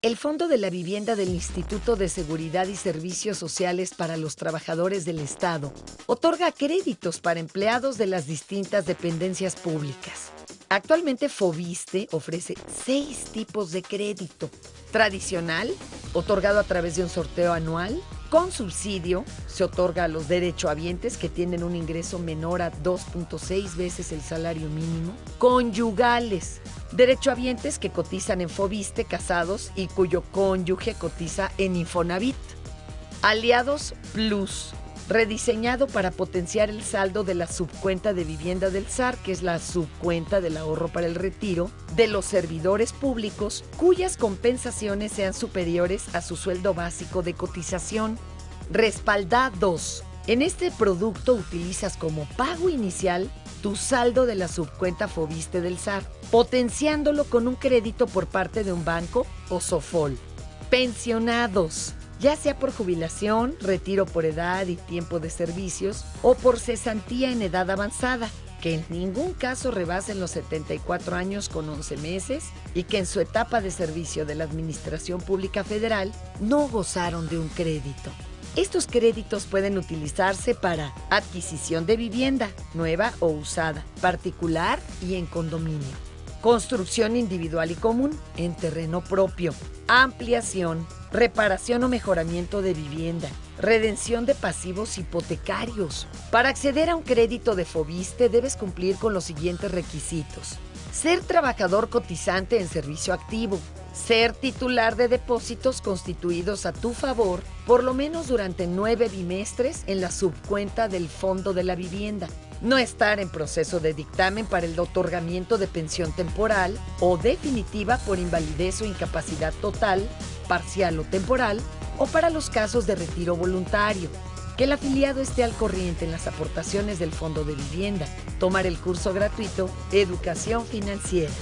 El Fondo de la Vivienda del Instituto de Seguridad y Servicios Sociales para los Trabajadores del Estado otorga créditos para empleados de las distintas dependencias públicas. Actualmente Fobiste ofrece seis tipos de crédito. Tradicional, otorgado a través de un sorteo anual. Con subsidio, se otorga a los derechohabientes que tienen un ingreso menor a 2.6 veces el salario mínimo. Conyugales, derechohabientes que cotizan en Fobiste casados y cuyo cónyuge cotiza en Infonavit. Aliados Plus, rediseñado para potenciar el saldo de la subcuenta de vivienda del SAR, que es la subcuenta del ahorro para el retiro, de los servidores públicos cuyas compensaciones sean superiores a su sueldo básico de cotización. Respaldados. En este producto utilizas como pago inicial tu saldo de la subcuenta Fobiste del SAR, potenciándolo con un crédito por parte de un banco o Sofol. Pensionados ya sea por jubilación, retiro por edad y tiempo de servicios o por cesantía en edad avanzada, que en ningún caso rebasen los 74 años con 11 meses y que en su etapa de servicio de la Administración Pública Federal no gozaron de un crédito. Estos créditos pueden utilizarse para adquisición de vivienda, nueva o usada, particular y en condominio construcción individual y común en terreno propio, ampliación, reparación o mejoramiento de vivienda, redención de pasivos hipotecarios. Para acceder a un crédito de Fobiste debes cumplir con los siguientes requisitos. Ser trabajador cotizante en servicio activo. Ser titular de depósitos constituidos a tu favor por lo menos durante nueve bimestres en la subcuenta del Fondo de la Vivienda no estar en proceso de dictamen para el otorgamiento de pensión temporal o definitiva por invalidez o incapacidad total, parcial o temporal, o para los casos de retiro voluntario. Que el afiliado esté al corriente en las aportaciones del Fondo de Vivienda. Tomar el curso gratuito Educación Financiera.